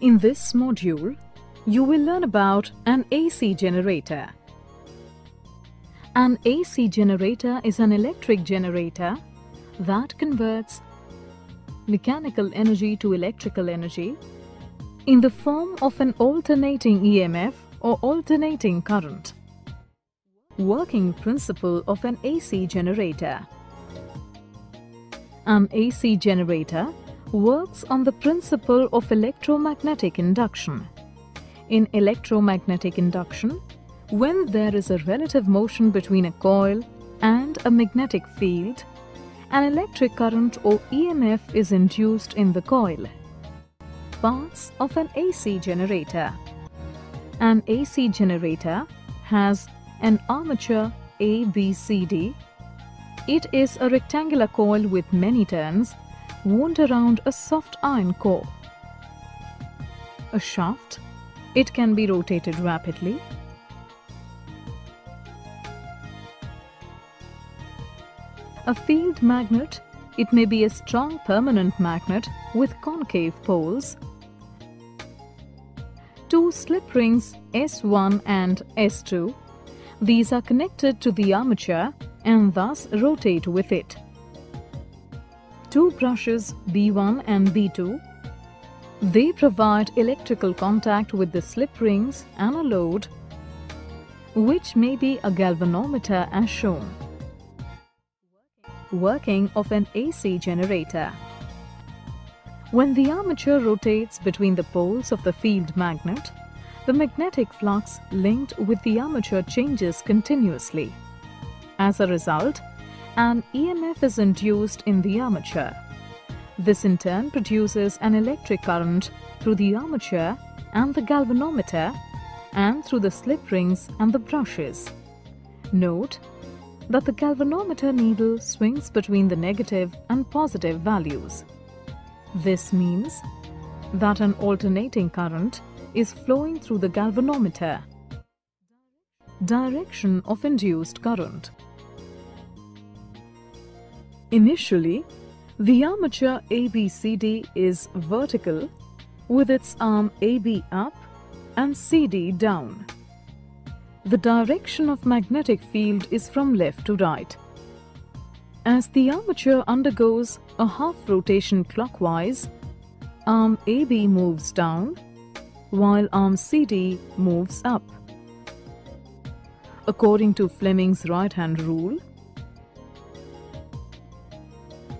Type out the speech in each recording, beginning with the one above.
In this module, you will learn about an AC generator. An AC generator is an electric generator that converts mechanical energy to electrical energy in the form of an alternating EMF or alternating current. Working principle of an AC generator. An AC generator works on the principle of electromagnetic induction. In electromagnetic induction, when there is a relative motion between a coil and a magnetic field, an electric current or EMF is induced in the coil. Parts of an AC generator An AC generator has an armature ABCD. It is a rectangular coil with many turns wound around a soft iron core. A shaft, it can be rotated rapidly. A field magnet, it may be a strong permanent magnet with concave poles. Two slip rings S1 and S2. These are connected to the armature and thus rotate with it two brushes B1 and B2. They provide electrical contact with the slip rings and a load, which may be a galvanometer as shown. Working of an AC generator. When the armature rotates between the poles of the field magnet, the magnetic flux linked with the armature changes continuously. As a result, an EMF is induced in the armature. This in turn produces an electric current through the armature and the galvanometer and through the slip rings and the brushes. Note that the galvanometer needle swings between the negative and positive values. This means that an alternating current is flowing through the galvanometer. Direction of induced current Initially, the armature ABCD is vertical with its arm AB up and CD down. The direction of magnetic field is from left to right. As the armature undergoes a half rotation clockwise, arm AB moves down while arm CD moves up. According to Fleming's right-hand rule,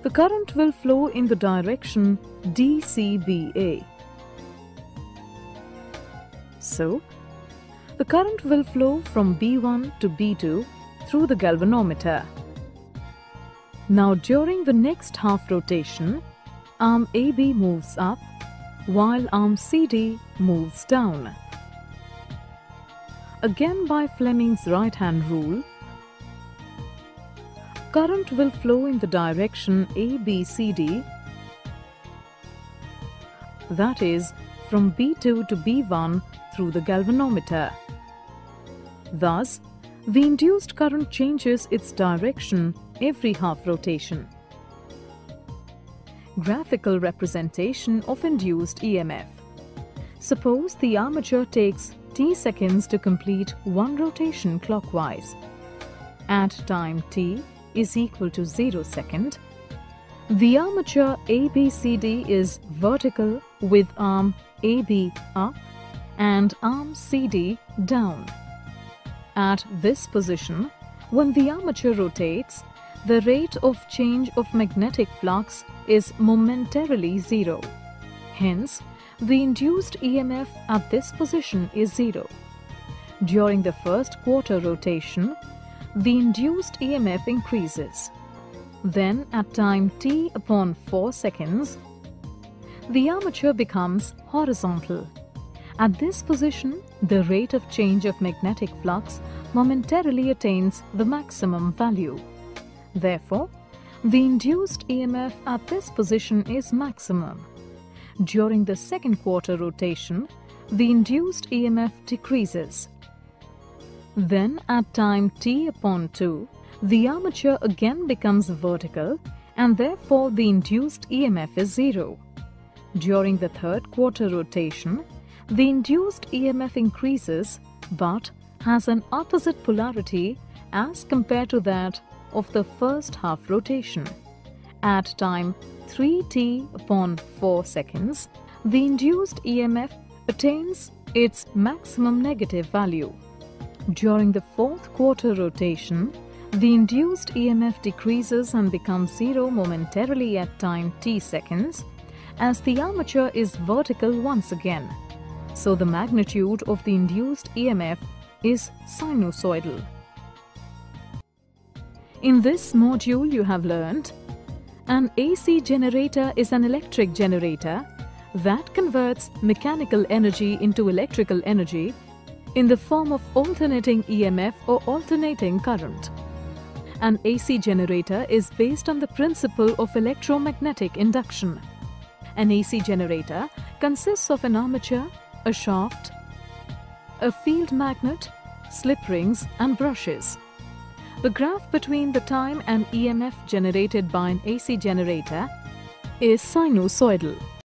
the current will flow in the direction DCBA. So, the current will flow from B1 to B2 through the galvanometer. Now during the next half rotation, arm AB moves up while arm CD moves down. Again by Fleming's right-hand rule, current will flow in the direction ABCD, that is, from B2 to B1 through the galvanometer. Thus, the induced current changes its direction every half rotation. Graphical representation of induced EMF. Suppose the armature takes t seconds to complete one rotation clockwise. At time t, is equal to 0 second, the armature ABCD is vertical with arm AB up and arm CD down. At this position, when the armature rotates, the rate of change of magnetic flux is momentarily zero. Hence, the induced EMF at this position is zero. During the first quarter rotation, the induced EMF increases. Then at time t upon 4 seconds, the armature becomes horizontal. At this position, the rate of change of magnetic flux momentarily attains the maximum value. Therefore, the induced EMF at this position is maximum. During the second quarter rotation, the induced EMF decreases. Then at time t upon 2, the armature again becomes vertical and therefore the induced EMF is zero. During the third quarter rotation, the induced EMF increases but has an opposite polarity as compared to that of the first half rotation. At time 3t upon 4 seconds, the induced EMF attains its maximum negative value. During the fourth quarter rotation, the induced EMF decreases and becomes zero momentarily at time t seconds as the armature is vertical once again. So the magnitude of the induced EMF is sinusoidal. In this module you have learned an AC generator is an electric generator that converts mechanical energy into electrical energy in the form of alternating EMF or alternating current. An AC generator is based on the principle of electromagnetic induction. An AC generator consists of an armature, a shaft, a field magnet, slip rings and brushes. The graph between the time and EMF generated by an AC generator is sinusoidal.